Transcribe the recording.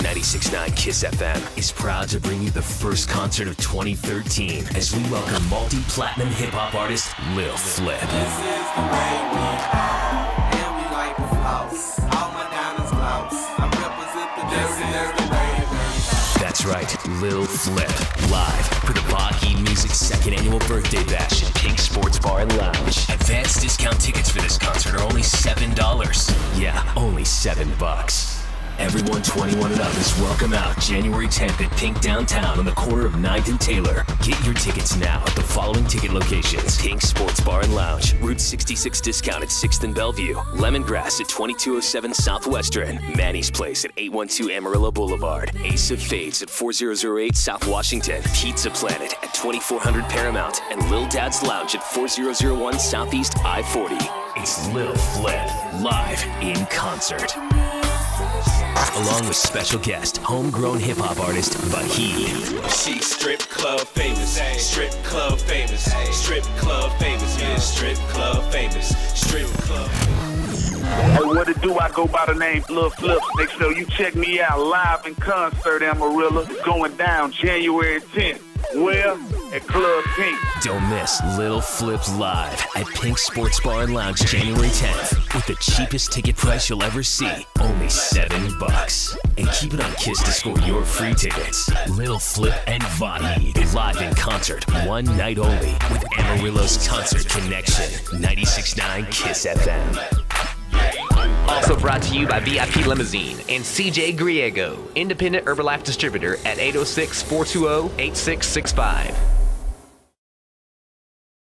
96.9 Kiss FM is proud to bring you the first concert of 2013 as we welcome multi-platinum hip-hop artist Lil Flip. This is the way we are, and we like the floss. All my diamonds gloss. I represent the dirty, dirty way we That's right, Lil Flip, live for the Vahid Music second annual birthday bash at Pink Sports Bar and Lounge. Advanced discount tickets for this concert are only $7. Yeah, only 7 bucks. Everyone 21 and up is welcome out. January 10th at Pink Downtown on the corner of 9th and Taylor. Get your tickets now at the following ticket locations. Pink Sports Bar and Lounge, Route 66 discount at 6th and Bellevue, Lemongrass at 2207 Southwestern, Manny's Place at 812 Amarillo Boulevard, Ace of Fades at 4008 South Washington, Pizza Planet at 2400 Paramount, and Lil Dad's Lounge at 4001 Southeast I 40. It's Lil Flip, live in concert along with special guest, homegrown hip hop artist Vahid. She strip club famous, strip club famous, strip club famous, yeah, strip club famous, strip club. Hey, what it do? I go by the name Lil Flip. Make sure you check me out live in concert, Amarillo. It's going down January 10th. Where? At Club Pink. Don't miss Little Flip live at Pink Sports Bar and Lounge January 10th with the cheapest ticket price you'll ever see, only seven bucks. And keep it on Kiss to score your free tickets. Little Flip and Vahid live in concert, one night only with Amarillo's Concert Connection, 96.9 Kiss FM. Also brought to you by VIP Limousine and CJ Griego, independent Herbalife distributor at 806 420 8665.